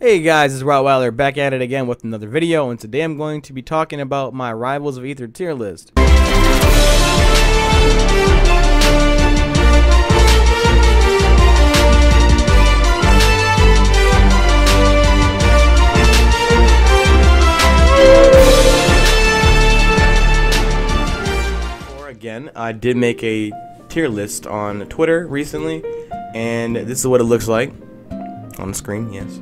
Hey guys, it's Rottweiler back at it again with another video, and today I'm going to be talking about my Rivals of Aether tier list. Or again, I did make a tier list on Twitter recently, and this is what it looks like on the screen, yes.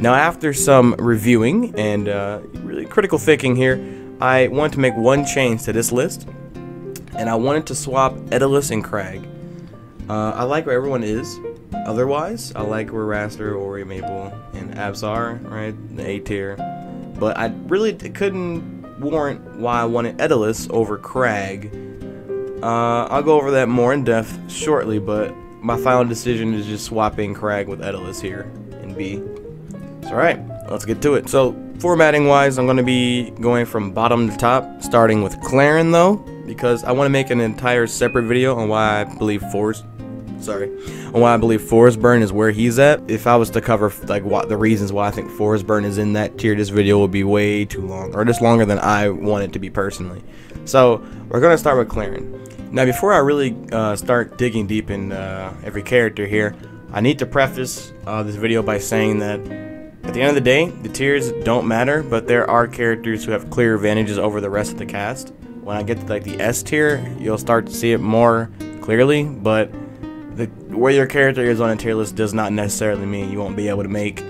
Now, after some reviewing and uh, really critical thinking here, I wanted to make one change to this list, and I wanted to swap Etalus and Kragg. Uh, I like where everyone is. Otherwise, I like where Wrastor, Ori, Maypul, and Abs are, right? The A tier. But I really couldn't warrant why I wanted Etalus over Kragg. Uh, I'll go over that more in depth shortly, but my final decision is just swapping Kragg with Etalus here in B. Alright, let's get to it. So, formatting wise, I'm going to be going from bottom to top, starting with Clairen though, because I want to make an entire separate video on why I believe Forest, sorry, on why I believe Forsburn is where he's at. If I was to cover like what the reasons why I think Forsburn is in that tier, this video would be way too long, or just longer than I want it to be personally. So, we're going to start with Clairen. Now, before I really uh, start digging deep in uh, every character here, I need to preface uh, this video by saying that at the end of the day, the tiers don't matter, but there are characters who have clear advantages over the rest of the cast. When I get to like the S tier, you'll start to see it more clearly, but the where your character is on a tier list does not necessarily mean you won't be able to make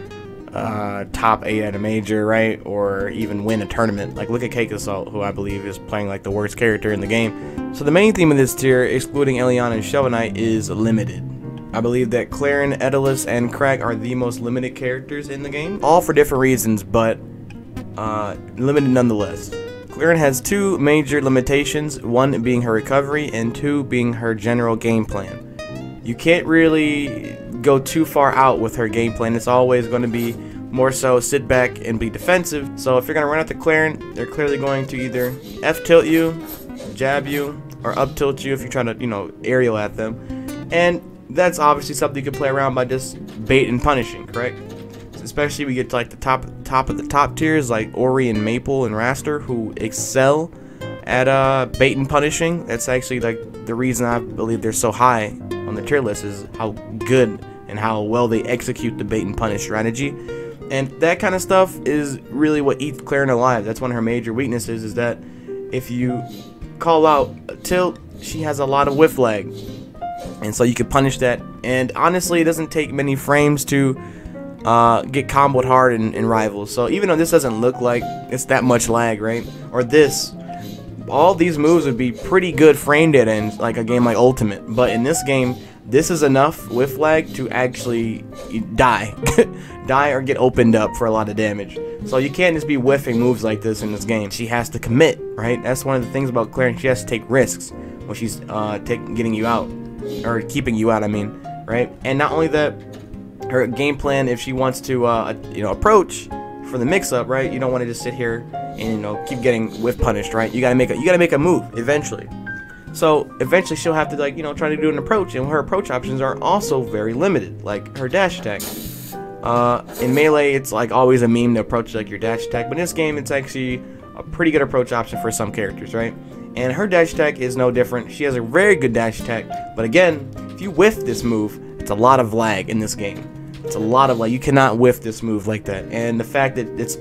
uh, top 8 at a major, right? Or even win a tournament. Like, look at Cake Assault, who I believe is playing like the worst character in the game. So the main theme of this tier, excluding Elliana and Shovel Knight, is limited. I believe that Clairen, Etalus, and Kragg are the most limited characters in the game. All for different reasons, but uh, limited nonetheless. Clairen has two major limitations, one being her recovery and two being her general game plan. You can't really go too far out with her game plan. It's always going to be more so sit back and be defensive. So if you're going to run out the Clairen, they're clearly going to either F-tilt you, jab you, or up-tilt you if you're trying to, you know, aerial at them. And that's obviously something you can play around by just bait and punishing, correct? Especially we get to like the top top of the top tiers like Ori and Maypul and Wrastor who excel at uh, bait and punishing. That's actually like the reason I believe they're so high on the tier list is how good and how well they execute the bait and punish strategy. And that kind of stuff is really what eats Clairen alive. That's one of her major weaknesses is that if you call out a tilt, she has a lot of whiff lag and so you can punish that. And honestly it doesn't take many frames to uh, get comboed hard in, in rivals. So even though this doesn't look like it's that much lag right? Or this all these moves would be pretty good framed in like a game like ultimate. But in this game this is enough with lag to actually die. Die or get opened up for a lot of damage. So you can't just be whiffing moves like this in this game. She has to commit right? That's one of the things about Claire. She has to take risks when she's uh, getting you out or keeping you out, I mean, right? And not only that, her game plan, if she wants to, uh, you know, approach for the mix-up, right? You don't want to just sit here and you know keep getting whiff punished, right? You gotta make a you gotta make a move eventually. So eventually she'll have to like you know try to do an approach, and her approach options are also very limited, like her dash attack. Uh, in melee, it's like always a meme to approach like your dash attack, but in this game, it's actually a pretty good approach option for some characters, right? And her dash attack is no different. She has a very good dash attack, but again, if you whiff this move, it's a lot of lag in this game. It's a lot of lag. You cannot whiff this move like that. And the fact that it's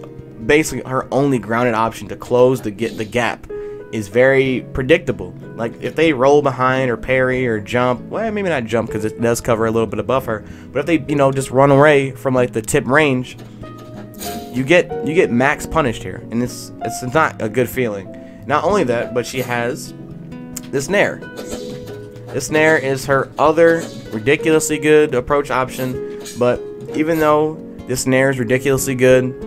basically her only grounded option to close the get the gap is very predictable. Like if they roll behind or parry or jump, well maybe not jump because it does cover a little bit of buffer, but if they you know just run away from like the tip range, you get you get max punished here, and it's it's not a good feeling. Not only that, but she has this Nair. This Nair is her other ridiculously good approach option, but even though this Nair is ridiculously good,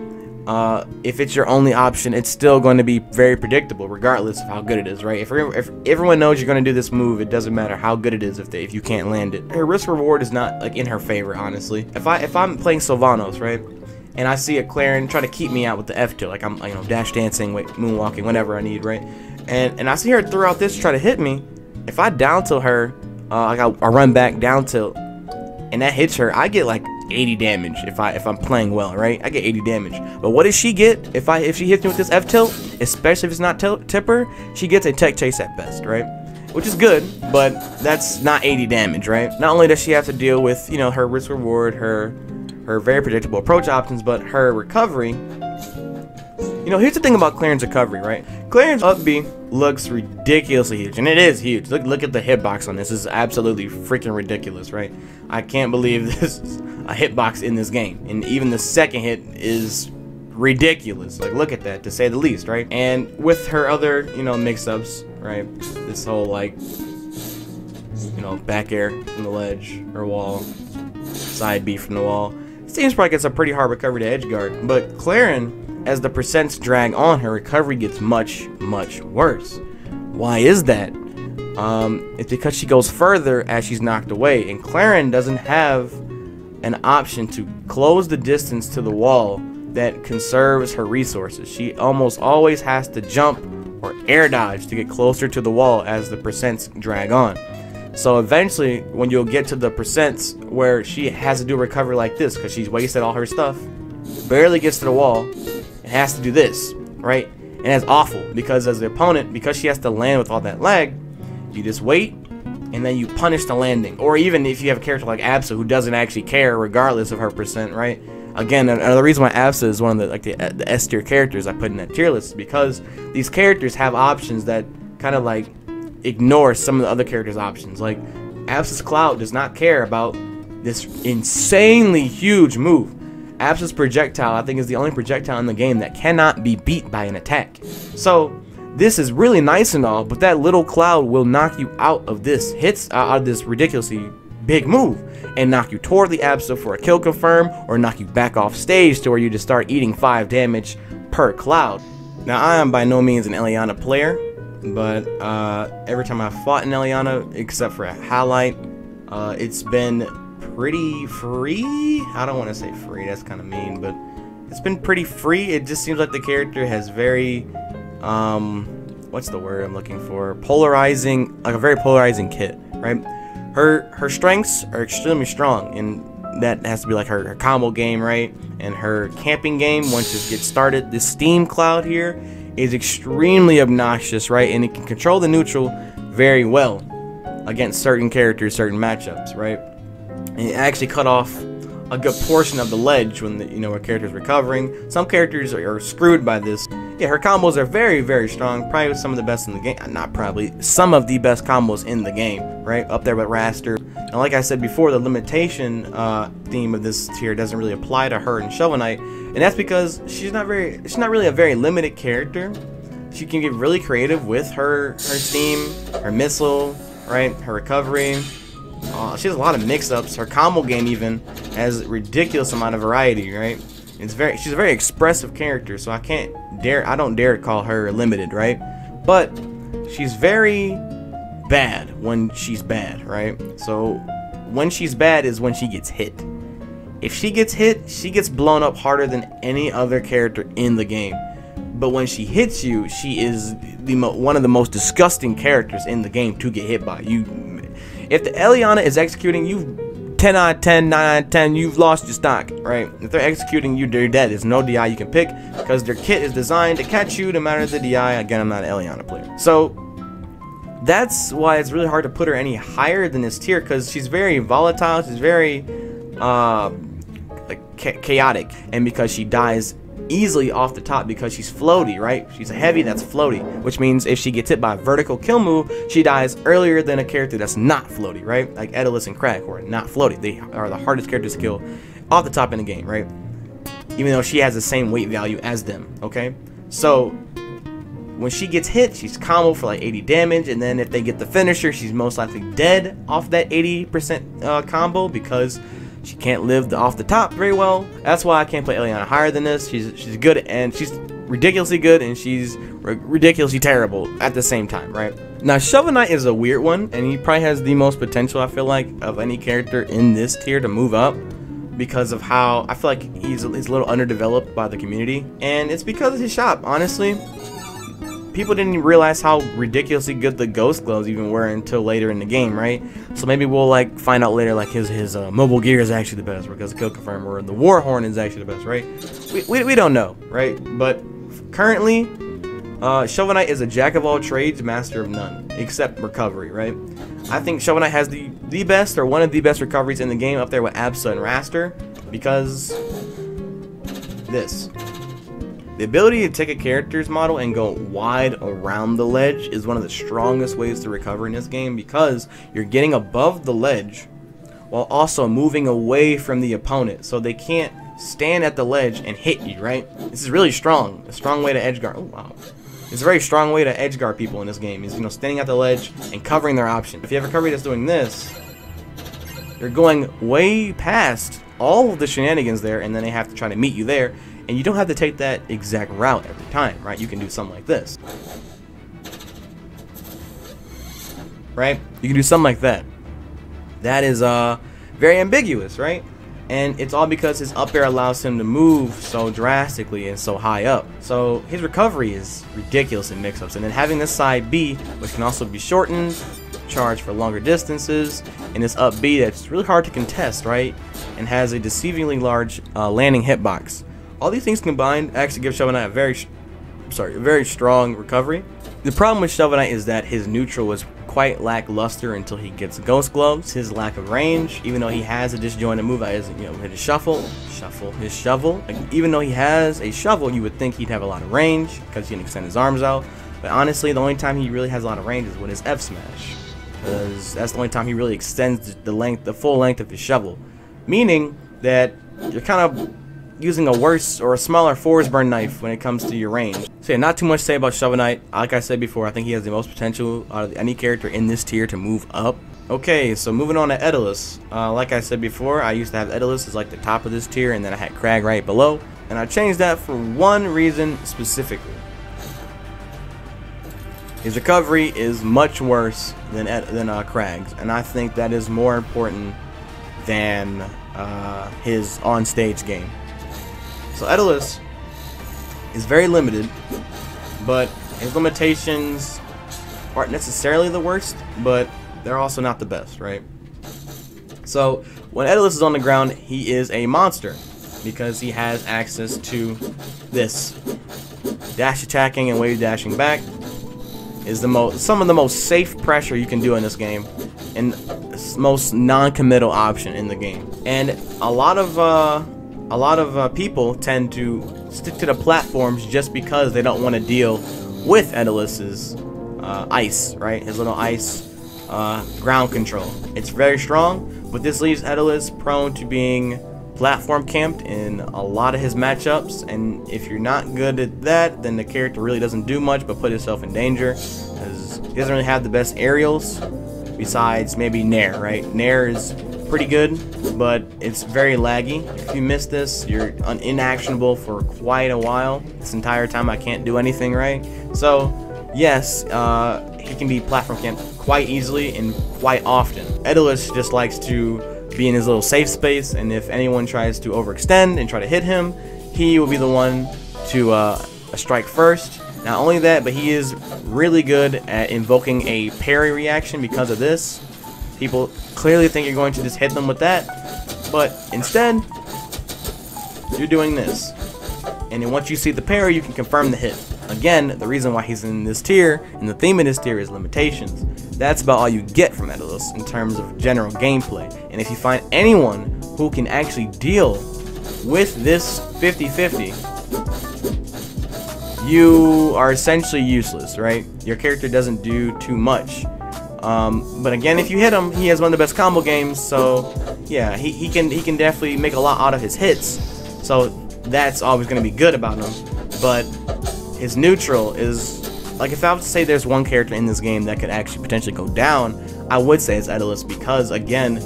uh, if it's your only option, it's still going to be very predictable, regardless of how good it is, right? If, if everyone knows you're going to do this move, it doesn't matter how good it is if they, if you can't land it. Her risk reward is not like in her favor, honestly. If I if I'm playing Sylvanos, right, and I see a Clairen try to keep me out with the F tilt, like I'm you know dash dancing, wait, moonwalking, whatever I need, right? And and I see her throw out this try to hit me. If I down tilt her, uh, like I, I run back down tilt, and that hits her, I get like 80 damage if I if I'm playing well, right? I get 80 damage. But what does she get if I if she hits me with this F tilt, especially if it's not tipper, she gets a tech chase at best, right? Which is good, but that's not 80 damage, right? Not only does she have to deal with, you know, her risk reward, her her very predictable approach options, but her recovery you know, here's the thing about Clairen's recovery, right? Clairen's up B looks ridiculously huge, and it is huge. Look, look at the hitbox on this. This is absolutely freaking ridiculous, right? I can't believe this is a hitbox in this game, and even the second hit is ridiculous. Like, look at that, to say the least, right? And with her other, you know, mix-ups, right? This whole like, you know, back air from the ledge or wall, side B from the wall. Seems like it's a pretty hard recovery to edge guard, but Clairen as the percents drag on, her recovery gets much, much worse. Why is that? Um, it's because she goes further as she's knocked away, and Clairen doesn't have an option to close the distance to the wall that conserves her resources. She almost always has to jump or air dodge to get closer to the wall as the percents drag on. So eventually, when you'll get to the percents where she has to do a recovery like this because she's wasted all her stuff, barely gets to the wall, and has to do this, right? And that's awful because as the opponent, because she has to land with all that lag, you just wait and then you punish the landing. Or even if you have a character like Absa who doesn't actually care regardless of her percent, right? Again, another reason why Absa is one of the like the, uh, the S tier characters I put in that tier list is because these characters have options that kind of like ignore some of the other characters' options. Like Absa's Cloud does not care about this insanely huge move. Absa's projectile, I think, is the only projectile in the game that cannot be beat by an attack. So, this is really nice and all, but that little cloud will knock you out of this hits uh, out of this ridiculously big move and knock you toward the Absa for a kill confirm or knock you back off stage to where you just start eating 5 damage per cloud. Now I am by no means an Elliana player, but uh, every time I've fought in Elliana, except for a highlight, uh, it's been pretty free. I don't want to say free, that's kind of mean, but it's been pretty free. It just seems like the character has very, um, what's the word I'm looking for? Polarizing, like a very polarizing kit, right? Her her strengths are extremely strong, and that has to be like her, her combo game, right? And her camping game, once it gets started, this steam cloud here is extremely obnoxious, right? And it can control the neutral very well against certain characters, certain matchups, right? and it actually cut off a good portion of the ledge when the, you know a character's recovering. Some characters are, are, screwed by this. Yeah, her combos are very, very strong. Probably some of the best in the game. Not probably. Some of the best combos in the game, right? Up there with Wrastor. And like I said before, the limitation uh, theme of this tier doesn't really apply to her and Shovel Knight. And that's because she's not very, she's not really a very limited character. She can get really creative with her, her steam, her missile, right? Her recovery, uh, she has a lot of mix-ups. Her combo game even has ridiculous amount of variety, right? It's very she's a very expressive character, so I can't dare I don't dare call her limited, right? But she's very bad when she's bad, right? So when she's bad is when she gets hit. If she gets hit, she gets blown up harder than any other character in the game. But when she hits you, she is the one of the most disgusting characters in the game to get hit by. You if the Elliana is executing you 10 out of 10, 9 out of 10, you've lost your stock, right? If they're executing you, they're dead. There's no DI you can pick because their kit is designed to catch you no matter the DI. Again, I'm not an Elliana player. So that's why it's really hard to put her any higher than this tier because she's very volatile. She's very uh, like chaotic. And because she dies easily off the top because she's floaty, right? She's a heavy that's floaty, which means if she gets hit by a vertical kill move, she dies earlier than a character that's not floaty, right? Like Etalus and Kragg, who are not floaty. They are the hardest characters to kill off the top in the game, right? Even though she has the same weight value as them, okay? So when she gets hit, she's combo for like 80 damage, and then if they get the finisher, she's most likely dead off that 80% uh, combo because she can't live off the top very well. That's why I can't play Elliana higher than this. She's she's good and she's ridiculously good and she's ridiculously terrible at the same time, right? Now Shovel Knight is a weird one and he probably has the most potential I feel like of any character in this tier to move up because of how I feel like he's, he's a little underdeveloped by the community and it's because of his shop, honestly. People didn't realize how ridiculously good the Ghost Gloves even were until later in the game, right? So maybe we'll like find out later like his his uh, mobile gear is actually the best because the kill confirm or the War Horn is actually the best, right? We, we, we don't know, right? But currently, uh, Shovel Knight is a jack of all trades, master of none, except recovery, right? I think Shovel Knight has the the best or one of the best recoveries in the game up there with Absa and Wrastor because this. The ability to take a character's model and go wide around the ledge is one of the strongest ways to recover in this game because you're getting above the ledge while also moving away from the opponent so they can't stand at the ledge and hit you, right? This is really strong. A strong way to edge guard. Oh, wow. It's a very strong way to edge guard people in this game is, you know, standing at the ledge and covering their option. If you have a recovery that's doing this, you're going way past all of the shenanigans there and then they have to try to meet you there and you don't have to take that exact route every time, right? You can do something like this. Right? You can do something like that. That is uh very ambiguous, right? And it's all because his up air allows him to move so drastically and so high up. So his recovery is ridiculous in mix-ups. And then having this side B, which can also be shortened, charged for longer distances, and this up B that's really hard to contest, right? And has a deceivingly large uh, landing hitbox. All these things combined actually give Shovel Knight a very, sorry, a very strong recovery. The problem with Shovel Knight is that his neutral was quite lackluster until he gets Ghost Gloves. His lack of range, even though he has a disjointed move, is you know his shuffle, shuffle, his shovel. Like, even though he has a shovel, you would think he'd have a lot of range because he can extend his arms out. But honestly, the only time he really has a lot of range is with his F smash, because that's the only time he really extends the length, the full length of his shovel. Meaning that you're kind of using a worse or a smaller Forsburn knife when it comes to your range. So yeah, not too much to say about Shovel Knight. Like I said before, I think he has the most potential out of any character in this tier to move up. Okay, so moving on to Etalus. Uh, like I said before, I used to have Etalus as like the top of this tier, and then I had Kragg right below. And I changed that for one reason specifically. His recovery is much worse than than uh, Kragg's, and I think that is more important than uh, his on-stage game. So Etalus is very limited, but his limitations aren't necessarily the worst, but they're also not the best, right? So when Etalus is on the ground, he is a monster because he has access to this. Dash attacking and wave dashing back is the most some of the most safe pressure you can do in this game and most non-committal option in the game. And a lot of uh, a lot of uh, people tend to stick to the platforms just because they don't want to deal with Etalus's uh, ice, right? His little ice uh, ground control. It's very strong, but this leaves Etalus prone to being platform camped in a lot of his matchups, and if you're not good at that, then the character really doesn't do much but put himself in danger, because he doesn't really have the best aerials, besides maybe Nair, right? Nair is pretty good, but it's very laggy. If you miss this, you're inactionable for quite a while. This entire time I can't do anything right. So, yes, uh, he can be platform camped quite easily and quite often. Etalus just likes to be in his little safe space, and if anyone tries to overextend and try to hit him, he will be the one to uh, strike first. Not only that, but he is really good at invoking a parry reaction because of this. People clearly think you're going to just hit them with that, but instead, you're doing this. And then once you see the parry, you can confirm the hit. Again, the reason why he's in this tier, and the theme of this tier is limitations. That's about all you get from Etalus in terms of general gameplay. And if you find anyone who can actually deal with this 50-50, you are essentially useless, right? Your character doesn't do too much. Um, but again, if you hit him, he has one of the best combo games. So yeah, he, he can he can definitely make a lot out of his hits. So that's always going to be good about him. But his neutral is like if I was to say there's one character in this game that could actually potentially go down, I would say it's Etalus because again,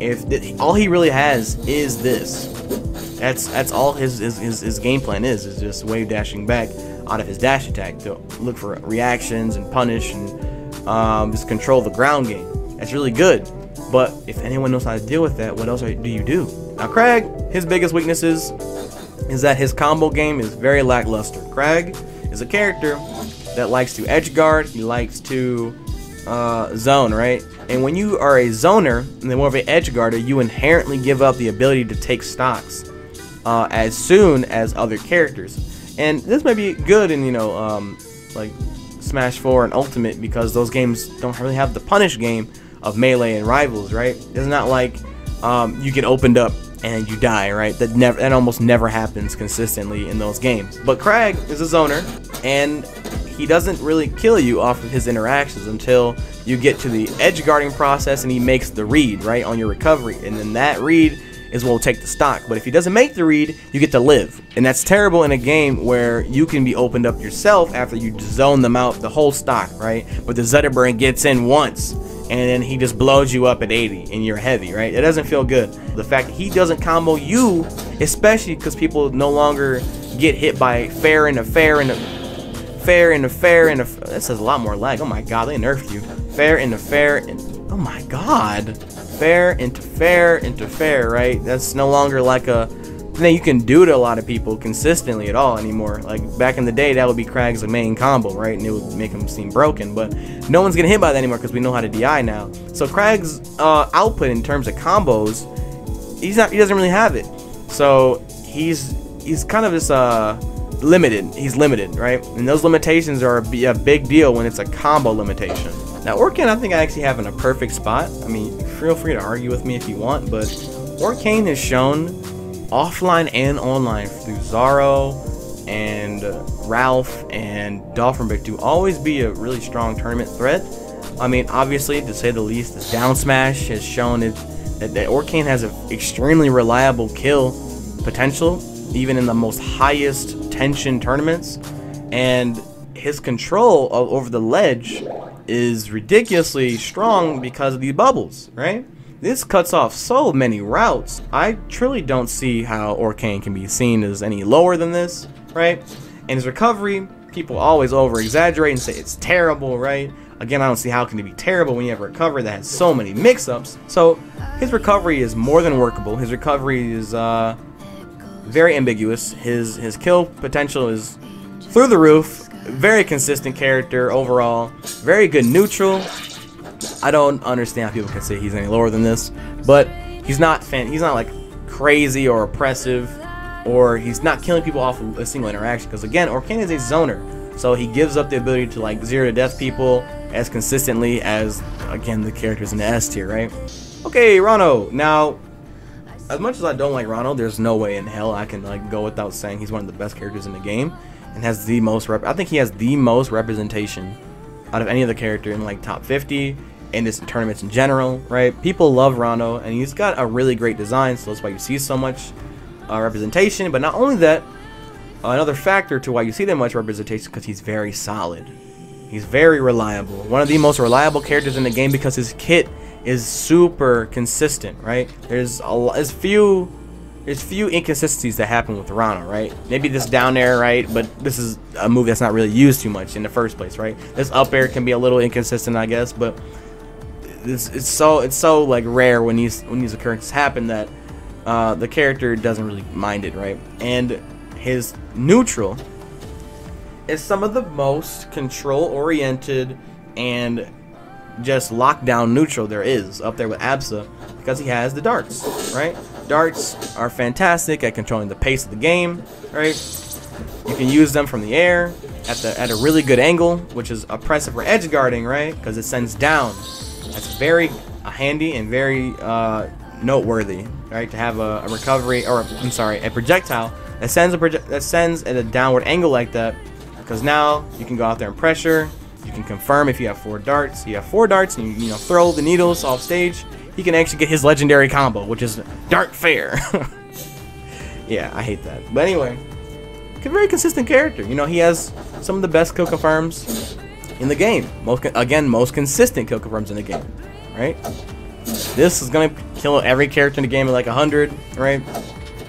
if all he really has is this, that's that's all his his, his his game plan is is just wave dashing back out of his dash attack to look for reactions and punish and um, just control the ground game. That's really good. But if anyone knows how to deal with that, what else do you do? Now, Kragg, his biggest weaknesses is that his combo game is very lackluster. Crag is a character that likes to edge guard. He likes to uh, zone, right? And when you are a zoner and then more of an edge guarder, you inherently give up the ability to take stocks uh, as soon as other characters. And this may be good in you know um, like Smash 4 and Ultimate because those games don't really have the punish game of melee and rivals, right? It's not like um, you get opened up and you die, right? That never, that almost never happens consistently in those games. But Kragg is a zoner, and he doesn't really kill you off of his interactions until you get to the edge guarding process and he makes the read, right, on your recovery. And then that read is what will take the stock. But if he doesn't make the read, you get to live. And that's terrible in a game where you can be opened up yourself after you zone them out the whole stock, right? But the Zetterburn gets in once and then he just blows you up at 80 and you're heavy, right? It doesn't feel good. The fact that he doesn't combo you, especially because people no longer get hit by fair and a fair and a fair and a fair and a that says a lot more lag. Oh my god, they nerfed you. Fair and a fair and oh my god. Fair into fair into fair, right? That's no longer like a thing you can do to a lot of people consistently at all anymore. Like back in the day, that would be Kragg's main combo, right? And it would make him seem broken. But no one's getting hit by that anymore because we know how to DI now. So Kragg's uh, output in terms of combos, he's not. He doesn't really have it. So he's he's kind of this uh limited. He's limited, right? And those limitations are a big deal when it's a combo limitation. Now Orcane, I think I actually have in a perfect spot. I mean, feel free to argue with me if you want, but Orcane has shown offline and online through Zaro and Ralph and Dolphinbrick to always be a really strong tournament threat. I mean, obviously, to say the least, the down smash has shown it that, that Orcane has an extremely reliable kill potential, even in the most highest tension tournaments. And his control over the ledge is ridiculously strong because of the bubbles, right? This cuts off so many routes. I truly don't see how Orcane can be seen as any lower than this, right? And his recovery, people always over exaggerate and say it's terrible, right? Again, I don't see how it can be terrible when you have a recovery that has so many mix-ups. So his recovery is more than workable. His recovery is uh, very ambiguous. His his kill potential is through the roof. Very consistent character overall. Very good neutral. I don't understand how people can say he's any lower than this, but he's not fan. He's not like crazy or oppressive, or he's not killing people off a single interaction. Because again, Orcane is a zoner, so he gives up the ability to like zero to death people as consistently as again the characters in the S tier, right? Okay, Ranno. Now, as much as I don't like Ranno, there's no way in hell I can like go without saying he's one of the best characters in the game and has the most rep. I think he has the most representation out of any other character in like top 50 in this tournaments in general, right? People love Ranno, and he's got a really great design, so that's why you see so much uh, representation. But not only that, another factor to why you see that much representation because he's very solid. He's very reliable. One of the most reliable characters in the game because his kit is super consistent, right? There's a there's few there's few inconsistencies that happen with Ranno, right? Maybe this down air, right? But this is a move that's not really used too much in the first place, right? This up air can be a little inconsistent, I guess, but it's, it's so it's so like rare when these when these occurrences happen that uh, the character doesn't really mind it, right? And his neutral is some of the most control oriented and just lockdown neutral there is up there with Absa because he has the darts, right? Darts are fantastic at controlling the pace of the game, right? You can use them from the air at the at a really good angle, which is oppressive for edge guarding, right? Because it sends down that's very handy and very uh, noteworthy, right? To have a, a, recovery, or I'm sorry, a projectile that sends a proje that sends at a downward angle like that, because now you can go out there and pressure. You can confirm if you have four darts. You have four darts, and you, you know throw the needles off stage. He can actually get his legendary combo, which is Dart Fair. yeah, I hate that. But anyway, a very consistent character. You know, he has some of the best kill confirms in the game. Most again, most consistent kill confirms in the game, right? This is gonna kill every character in the game at like 100, right?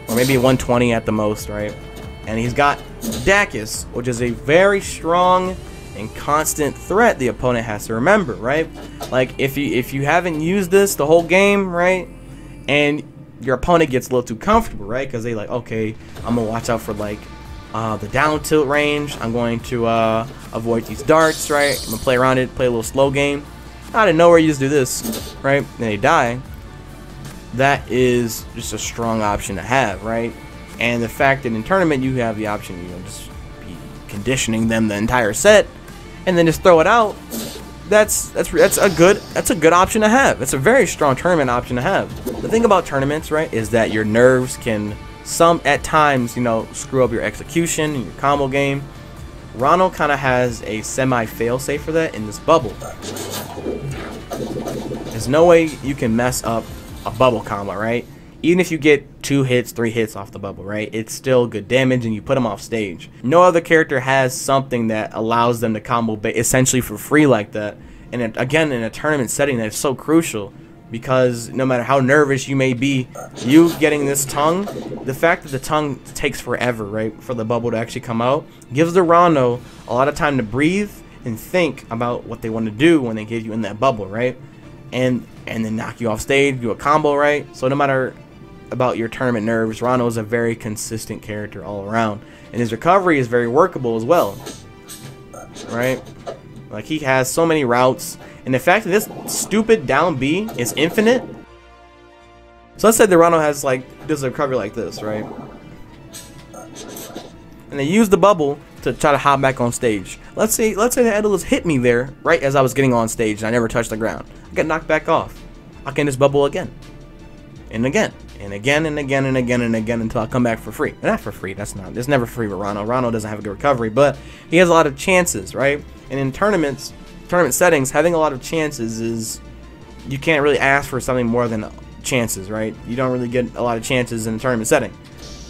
Or maybe 120 at the most, right? And he's got Dacus, which is a very strong and constant threat the opponent has to remember, right? Like if you if you haven't used this the whole game, right? And your opponent gets a little too comfortable, right? Because they like, okay, I'm gonna watch out for like uh, the down tilt range. I'm going to uh, avoid these darts, right? I'm gonna play around it, play a little slow game. Out of nowhere, you just do this, right? And they die. That is just a strong option to have, right? And the fact that in tournament you have the option, you know, just be conditioning them the entire set, and then just throw it out. That's that's that's a good that's a good option to have. It's a very strong tournament option to have. The thing about tournaments, right, is that your nerves can some at times, you know, screw up your execution and your combo game. Ranno kind of has a semi failsafe for that in this bubble. There's no way you can mess up a bubble combo, right? Even if you get two hits, three hits off the bubble, right? It's still good damage and you put them off stage. No other character has something that allows them to combo essentially for free like that. And again, in a tournament setting, that's so crucial because no matter how nervous you may be, you getting this tongue, the fact that the tongue takes forever, right, for the bubble to actually come out, gives the Ranno a lot of time to breathe and think about what they want to do when they get you in that bubble, right? And and then knock you off stage, do a combo, right? So no matter about your tournament nerves, Ranno is a very consistent character all around. And his recovery is very workable as well. Right? Like he has so many routes. And the fact that this stupid down B is infinite. So let's say the Ranno has like does a recovery like this, right? And they use the bubble to try to hop back on stage. Let's say let's say the Etalus hit me there right as I was getting on stage and I never touched the ground. I get knocked back off. I can just bubble again. And again. And again and again and again and again until I come back for free. Not for free, that's not it's never free with Ranno. Ranno doesn't have a good recovery, but he has a lot of chances, right? And in tournaments, tournament settings, having a lot of chances is you can't really ask for something more than chances, right? You don't really get a lot of chances in a tournament setting.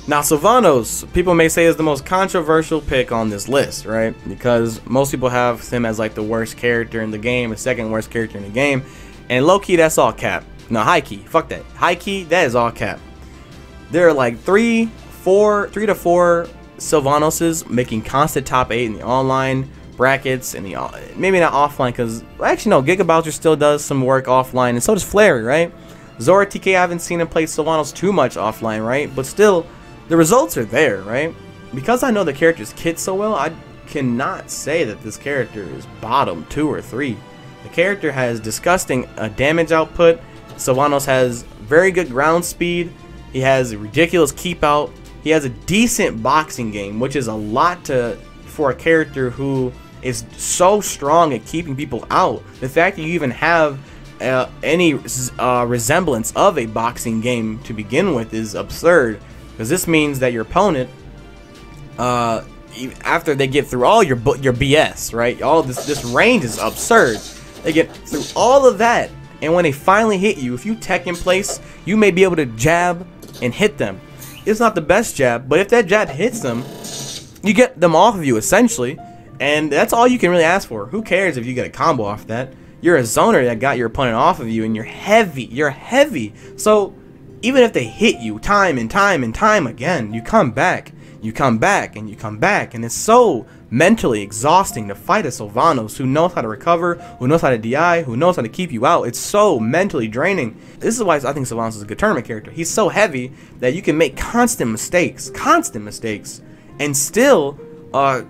Now, Sylvanos, people may say is the most controversial pick on this list, right? Because most people have him as like the worst character in the game, the second worst character in the game. And low key, that's all cap. No, high key, fuck that. High key, that is all cap. There are like three, four, three to four Sylvanoses making constant top eight in the online brackets and the maybe not offline because actually no, Giga Bowser still does some work offline and so does Flary, right? Zora TK, I haven't seen him play Sylvanos too much offline, right? But still, the results are there, right? Because I know the character's kit so well, I cannot say that this character is bottom two or three. The character has disgusting uh, damage output. Sylvanos has very good ground speed. He has a ridiculous keep out. He has a decent boxing game, which is a lot to for a character who is so strong at keeping people out. The fact that you even have uh, any uh, resemblance of a boxing game to begin with is absurd. Because this means that your opponent, uh, after they get through all your your BS, right? All this this range is absurd. They get through all of that, and when they finally hit you, if you tech in place, you may be able to jab and hit them. It's not the best jab, but if that jab hits them, you get them off of you essentially, and that's all you can really ask for. Who cares if you get a combo off that? You're a zoner that got your opponent off of you, and you're heavy. You're heavy. So even if they hit you time and time and time again, you come back, you come back, and you come back, and it's so mentally exhausting to fight a Sylvanos who knows how to recover, who knows how to DI, who knows how to keep you out. It's so mentally draining. This is why I think Sylvanos is a good tournament character. He's so heavy that you can make constant mistakes, constant mistakes, and still uh,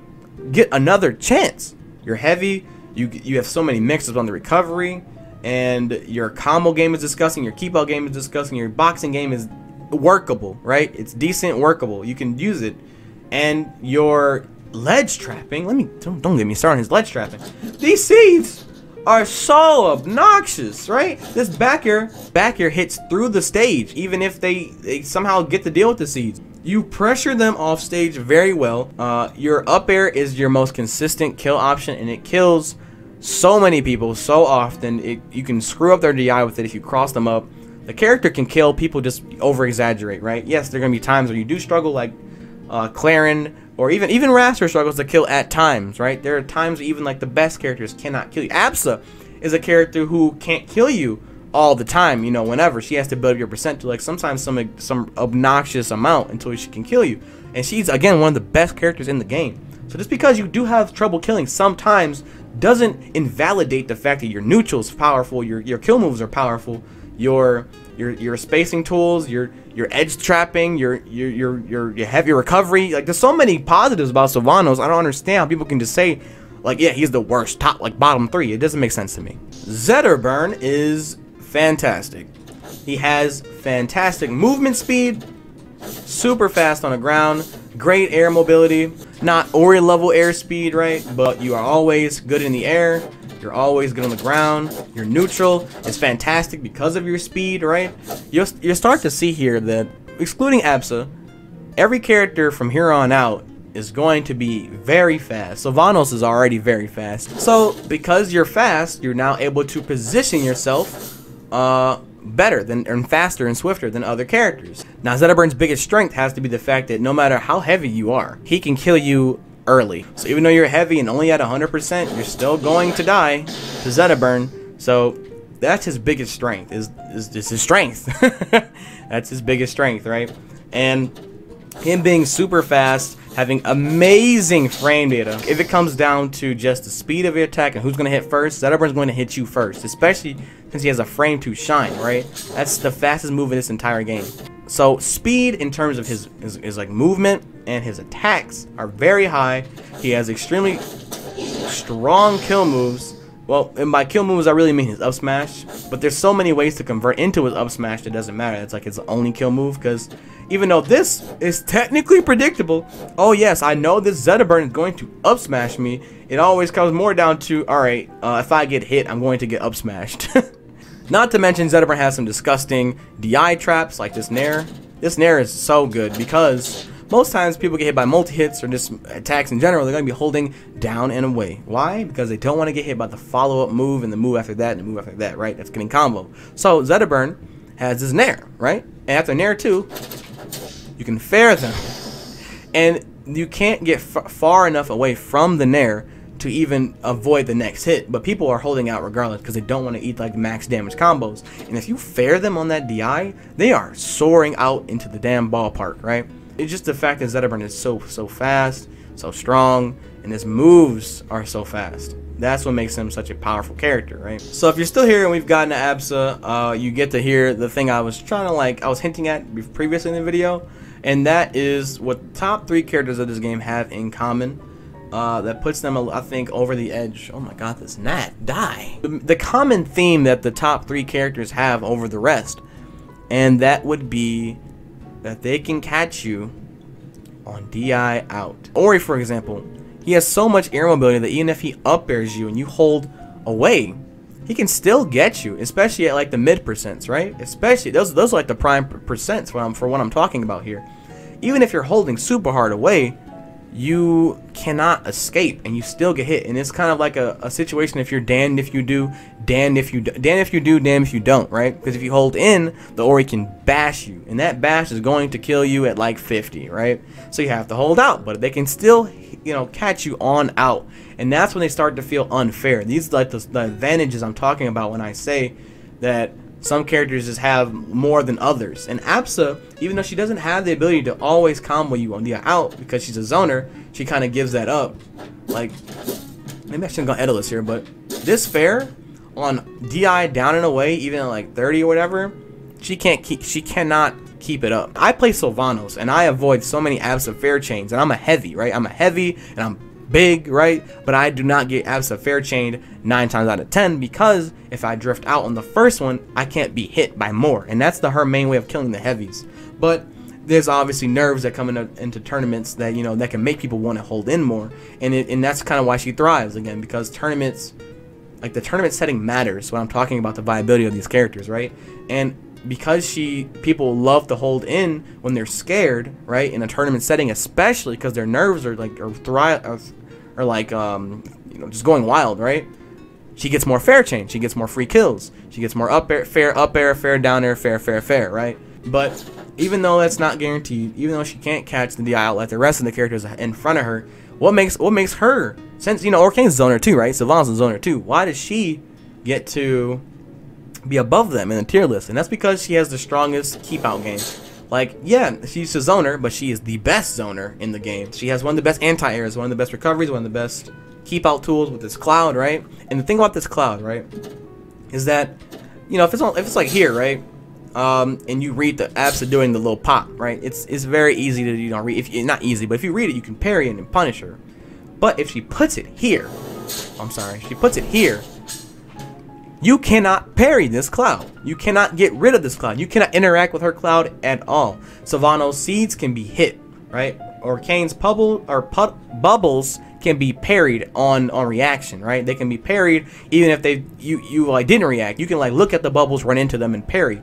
get another chance. You're heavy. You you have so many mixes on the recovery and your combo game is disgusting, your keep out game is disgusting, your boxing game is workable, right? It's decent, workable. You can use it. And your ledge trapping, let me don't, don't get me started on his ledge trapping. These seeds are so obnoxious, right? This back air, back hits through the stage, even if they, they somehow get to deal with the seeds. You pressure them off stage very well. Uh, your up air is your most consistent kill option, and it kills so many people so often. It, you can screw up their DI with it if you cross them up. The character can kill, people just over exaggerate, right? Yes, there are going to be times where you do struggle, like uh, Clarin, or even even Wrastor struggles to kill at times, right? There are times even like the best characters cannot kill you. Absa is a character who can't kill you all the time, you know, whenever. She has to build up your percent to like sometimes some some obnoxious amount until she can kill you. And she's again one of the best characters in the game. So just because you do have trouble killing sometimes doesn't invalidate the fact that your neutral is powerful, your your kill moves are powerful, your your your spacing tools, your your edge trapping, your your your your, your heavy recovery. Like there's so many positives about Sylvanos. I don't understand how people can just say like yeah he's the worst top like bottom three. It doesn't make sense to me. Zetterburn is fantastic. He has fantastic movement speed, super fast on the ground, great air mobility, not Ori level airspeed, right? But you are always good in the air. You're always good on the ground. Your neutral is fantastic because of your speed, right? You'll, you'll start to see here that, excluding Absa, every character from here on out is going to be very fast. Sylvanos is already very fast. So, because you're fast, you're now able to position yourself uh, better than and faster and swifter than other characters. Now Zetterburn's biggest strength has to be the fact that no matter how heavy you are, he can kill you early. So even though you're heavy and only at 100%, you're still going to die to Zetterburn. So that's his biggest strength, is, is, is his strength. that's his biggest strength, right? And him being super fast, having amazing frame data. If it comes down to just the speed of your attack and who's going to hit first, Zetterburn's going to hit you first, especially since he has a frame to shine, right? That's the fastest move in this entire game. So speed in terms of his, his, his like movement and his attacks are very high. He has extremely strong kill moves. Well, and by kill moves, I really mean his up smash. But there's so many ways to convert into his up smash that doesn't matter. It's like his only kill move because even though this is technically predictable, oh yes, I know this Zetterburn is going to up smash me. It always comes more down to, alright, uh, if I get hit, I'm going to get up smashed. Not to mention Zetterburn has some disgusting DI traps like this Nair. This Nair is so good because most times people get hit by multi-hits or just attacks in general, they're going to be holding down and away. Why? Because they don't want to get hit by the follow-up move and the move after that and the move after that, right? That's getting combo. So Zetterburn has this Nair, right? And after Nair 2, you can fair them. And you can't get far enough away from the Nair to even avoid the next hit. But people are holding out regardless because they don't want to eat like max damage combos. And if you fair them on that DI, they are soaring out into the damn ballpark, right? It's just the fact that Zetterburn is so, so fast, so strong, and his moves are so fast. That's what makes him such a powerful character, right? So if you're still here and we've gotten to Absa, uh, you get to hear the thing I was trying to like, I was hinting at previously in the video, and that is what top three characters of this game have in common. Uh, that puts them, I think, over the edge. Oh my god, this gnat, die. The common theme that the top three characters have over the rest, and that would be that they can catch you on DI out. Ori, for example, he has so much air mobility that even if he up airs you and you hold away, he can still get you, especially at like the mid percents, right? Especially those those are like the prime percents for, for what I'm talking about here. Even if you're holding super hard away, you cannot escape and you still get hit. And it's kind of like a, a situation if you're damned if you do damned if you do damned if you do damned if you don't right? Because if you hold in the ori can bash you. And that bash is going to kill you at like 50 right? So you have to hold out but they can still you know catch you on out. And that's when they start to feel unfair. These are like the, the advantages i'm talking about when i say that some characters just have more than others. And Absa, even though she doesn't have the ability to always combo you on the out because she's a zoner, she kind of gives that up. Like, maybe I shouldn't go Etalus here, but this fair on DI down and away, even at like 30 or whatever, she can't keep, she cannot keep it up. I play Sylvanos and I avoid so many Absa fair chains and I'm a heavy, right? I'm a heavy and I'm big, right? But I do not get Absa fair chained 9 times out of 10 because if I drift out on the first one, I can't be hit by more. And that's the her main way of killing the heavies. But there's obviously nerves that come into, into tournaments that, you know, that can make people want to hold in more. And, it, and that's kind of why she thrives, again, because tournaments, like the tournament setting matters when I'm talking about the viability of these characters, right? And because she people love to hold in when they're scared, right? In a tournament setting, especially because their nerves are like are thrive are, are like um you know just going wild, right? She gets more fair chain. She gets more free kills. She gets more up air, fair up air, fair down air, fair, fair, fair, right? But even though that's not guaranteed, even though she can't catch the DI like the rest of the characters in front of her, what makes what makes her since you know Orcane's zoner too, right? Sylvan's a zoner too. Why does she get to be above them in the tier list, and that's because she has the strongest keep out game. Like, yeah, she's a zoner, but she is the best zoner in the game. She has one of the best anti-airs, one of the best recoveries, one of the best keep out tools with this cloud, right? And the thing about this cloud, right, is that, you know, if it's if it's like here, right, um, and you read the Absa doing the little pop, right? It's it's very easy to you know read. If not easy, but if you read it, you can parry it and punish her. But if she puts it here, I'm sorry, she puts it here. You cannot parry this cloud. You cannot get rid of this cloud. You cannot interact with her cloud at all. Sylvanos seeds can be hit, right? Orcane's bubble or bubbles can be parried on on reaction, right? They can be parried even if they you you like didn't react. You can like look at the bubbles, run into them, and parry.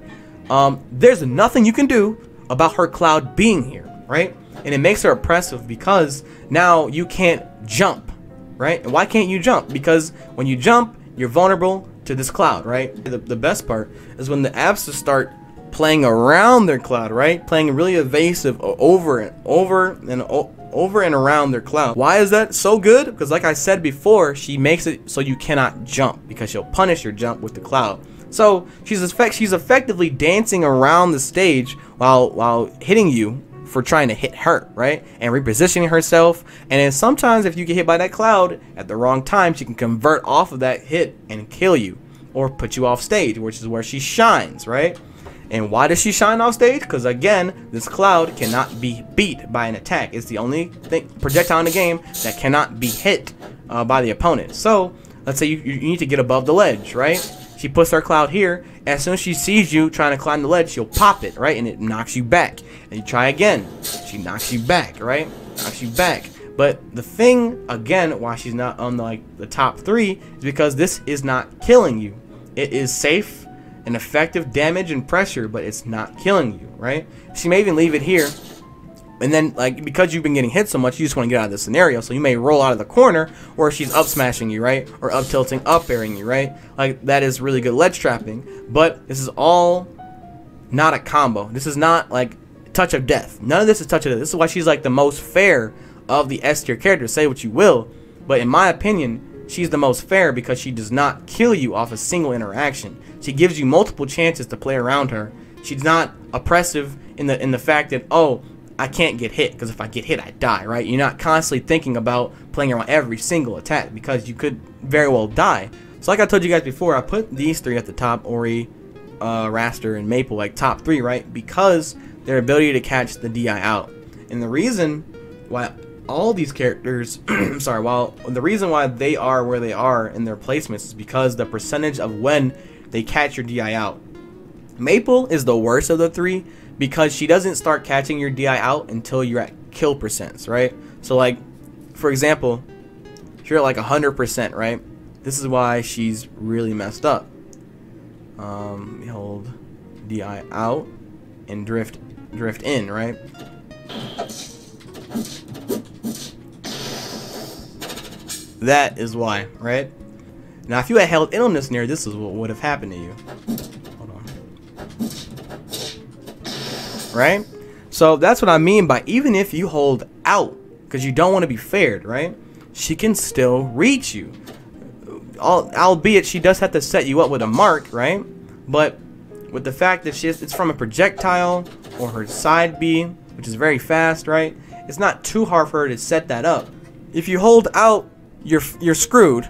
Um, there's nothing you can do about her cloud being here, right? And it makes her oppressive because now you can't jump, right? And why can't you jump? Because when you jump, you're vulnerable to this cloud, right? The, the best part is when the apps start playing around their cloud, right? Playing really evasive over and over and over and around their cloud. Why is that so good? Because like I said before, she makes it so you cannot jump because she'll punish your jump with the cloud. So she's effect she's effectively dancing around the stage while while hitting you for trying to hit her, right? And repositioning herself. And then sometimes if you get hit by that cloud at the wrong time, she can convert off of that hit and kill you or put you off stage, which is where she shines, right? And why does she shine off stage? Because again, this cloud cannot be beat by an attack. It's the only thing, projectile in the game that cannot be hit uh, by the opponent. So let's say you, you need to get above the ledge, right? She puts her cloud here. As soon as she sees you trying to climb the ledge, she'll pop it, right? And it knocks you back. And you try again. She knocks you back, right? Knocks you back. But the thing, again, why she's not on the, like the top three is because this is not killing you. It is safe and effective damage and pressure, but it's not killing you, right? She may even leave it here. And then, like, because you've been getting hit so much, you just want to get out of the scenario. So you may roll out of the corner, or she's up smashing you, right? Or up tilting, up airing you, right? Like, that is really good ledge trapping. But this is all not a combo. This is not, like, touch of death. None of this is touch of death. This is why she's, like, the most fair of the S tier characters. Say what you will. But in my opinion, she's the most fair because she does not kill you off a single interaction. She gives you multiple chances to play around her. She's not oppressive in the in the fact that oh I can't get hit because if I get hit I die right. You're not constantly thinking about playing around every single attack because you could very well die. So like I told you guys before, I put these three at the top: Ori, uh, Wrastor, and Maypul like top three, right? Because their ability to catch the DI out. And the reason why all these characters, I'm sorry, while the reason why they are where they are in their placements is because the percentage of when they catch your DI out. Maypul is the worst of the three because she doesn't start catching your DI out until you're at kill percents, right? So like, for example, if you're at like 100%, right? This is why she's really messed up. Um, hold DI out and drift drift in, right? That is why, right? Now, if you had held in on this near, this is what would have happened to you. Hold on. Right? So that's what I mean by even if you hold out, because you don't want to be fared, right? She can still reach you. albeit she does have to set you up with a mark, right? But with the fact that she's, it's from a projectile or her side B, which is very fast, right? It's not too hard for her to set that up. If you hold out you're you're screwed.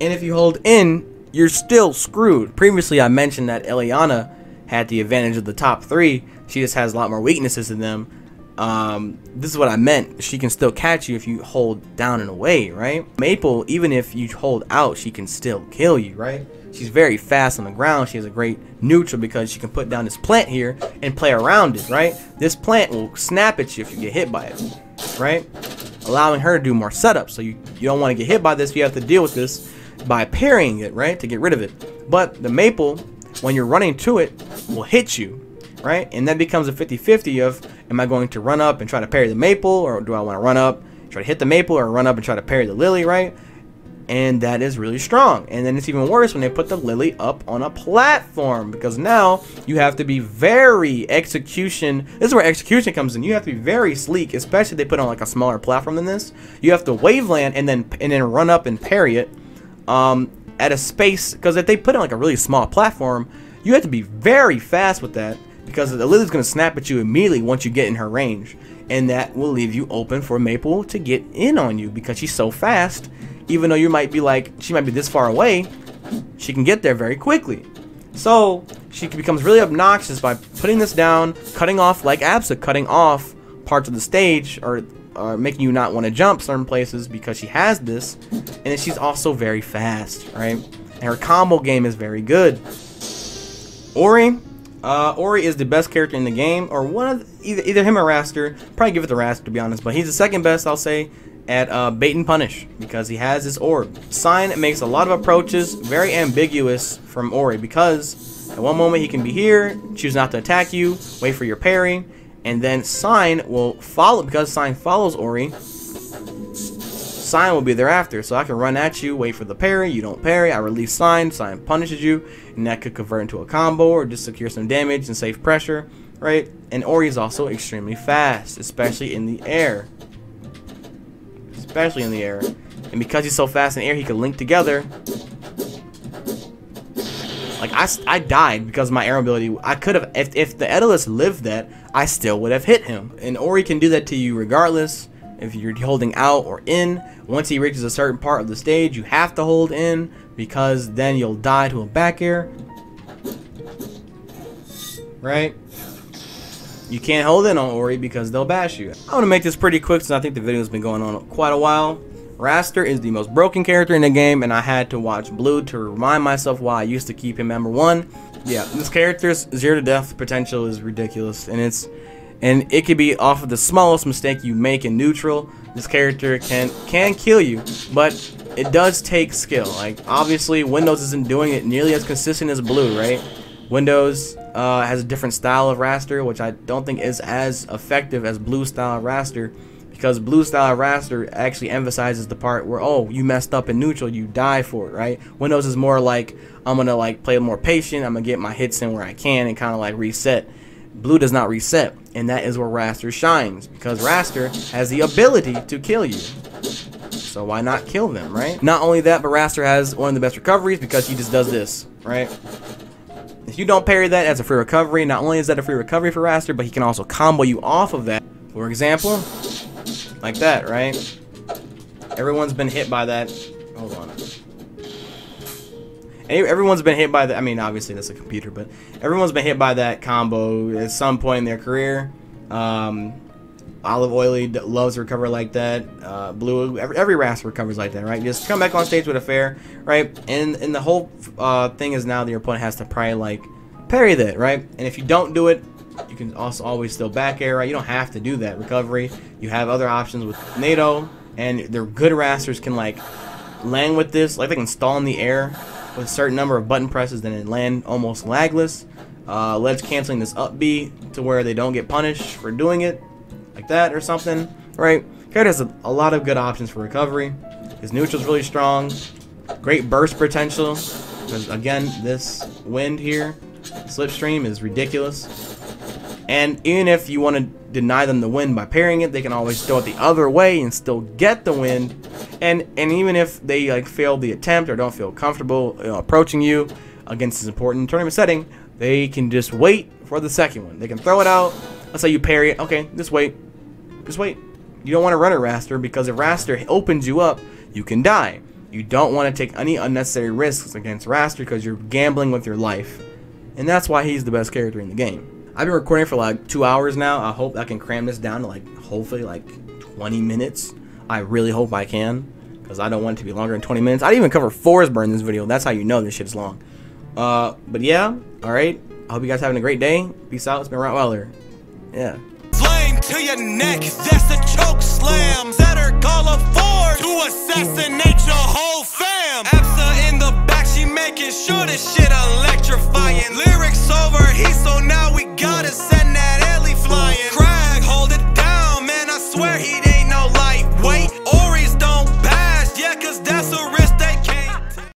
And if you hold in, you're still screwed. Previously, I mentioned that Elliana had the advantage of the top three. She just has a lot more weaknesses than them. Um, this is what I meant. She can still catch you if you hold down and away, right? Maypul, even if you hold out, she can still kill you, right? She's very fast on the ground. She has a great neutral because she can put down this plant here and play around it, right? This plant will snap at you if you get hit by it, right? allowing her to do more setups. So you, you don't want to get hit by this. You have to deal with this by parrying it, right, to get rid of it. But the Maypul, when you're running to it, will hit you, right? And that becomes a 50-50 of, am I going to run up and try to parry the Maypul, or do I want to run up, try to hit the Maypul, or run up and try to parry the lily, right? and that is really strong. And then it's even worse when they put the lily up on a platform because now you have to be very execution. This is where execution comes in. You have to be very sleek, especially if they put on like a smaller platform than this. You have to waveland and then and then run up and parry it um, at a space because if they put on like a really small platform, you have to be very fast with that because the lily's going to snap at you immediately once you get in her range. And that will leave you open for Maypul to get in on you because she's so fast even though you might be like, she might be this far away, she can get there very quickly. So she becomes really obnoxious by putting this down, cutting off, like Absa, cutting off parts of the stage, or, or making you not want to jump certain places because she has this. And then she's also very fast, right? And her combo game is very good. Ori, uh, Ori is the best character in the game, or one of the, either either him or Wrastor. Probably give it to Wrastor to be honest, but he's the second best, I'll say, at uh, bait and punish because he has this orb. Sein makes a lot of approaches very ambiguous from Ori because at one moment he can be here, choose not to attack you, wait for your parry, and then Sein will follow because Sein follows Ori. Sein will be thereafter, so I can run at you, wait for the parry, you don't parry, I release Sein, Sein punishes you, and that could convert into a combo or just secure some damage and save pressure, right? And Ori is also extremely fast, especially in the air especially in the air. And because he's so fast in air, he can link together. Like, I, I died because my air ability. I could have, if, if the Etalus lived that, I still would have hit him. And Ori can do that to you regardless if you're holding out or in. Once he reaches a certain part of the stage, you have to hold in because then you'll die to a back air. Right? You can't hold in on Ori because they'll bash you. I want to make this pretty quick since I think the video's been going on quite a while. Wrastor is the most broken character in the game and I had to watch Blue to remind myself why I used to keep him number one. Yeah, this character's zero to death potential is ridiculous and it's and it could be off of the smallest mistake you make in neutral. This character can can kill you, but it does take skill. Like obviously Windows isn't doing it nearly as consistent as Blue, right? Windows uh, has a different style of Wrastor, which I don't think is as effective as blue style Wrastor, because blue style Wrastor actually emphasizes the part where oh you messed up in neutral, you die for it, right? Windows is more like I'm gonna like play more patient, I'm gonna get my hits in where I can and kind of like reset. Blue does not reset, and that is where Wrastor shines because Wrastor has the ability to kill you. So why not kill them, right? Not only that, but Wrastor has one of the best recoveries because he just does this, right? If you don't parry that as a free recovery, not only is that a free recovery for Wrastor, but he can also combo you off of that. For example, like that, right? Everyone's been hit by that. Hold on. Everyone's been hit by that. I mean, obviously that's a computer, but everyone's been hit by that combo at some point in their career. Um, Olive Oily loves to recover like that. Uh, Blue, every, every Wrastor recovers like that, right? Just come back on stage with a fair, right? And and the whole uh, thing is now that your opponent has to probably like parry that, right? And if you don't do it, you can also always still back air, right? You don't have to do that recovery. You have other options with NATO, and their good Wrastors can like land with this, like they can stall in the air with a certain number of button presses, then it land almost lagless. Uh, ledge canceling this up to where they don't get punished for doing it like that or something, right? Character has a, a lot of good options for recovery. His neutral's really strong. Great burst potential. Because again, this wind here, slipstream is ridiculous. And even if you want to deny them the wind by pairing it, they can always throw it the other way and still get the wind. And and even if they like fail the attempt or don't feel comfortable know, approaching you against this important tournament setting, they can just wait for the second one. They can throw it out. Let's say you parry it. Okay, just wait. Just wait. You don't want to run a Wrastor because if Wrastor opens you up, you can die. You don't want to take any unnecessary risks against Wrastor because you're gambling with your life. And that's why he's the best character in the game. I've been recording for like two hours now. I hope I can cram this down to like hopefully like 20 minutes. I really hope I can because I don't want it to be longer than 20 minutes. I didn't even cover Forsburn in this video. That's how you know this shit's long. Uh, but yeah, all right. I hope you guys having a great day. Peace out. It's been Rottweiler. Yeah. Flame to your neck. That's a choke slam. Call to assassinate your whole fam. Absa in the back. She making sure this shit electrifying. Lyrics over. He so now we gotta send that flying. Crash.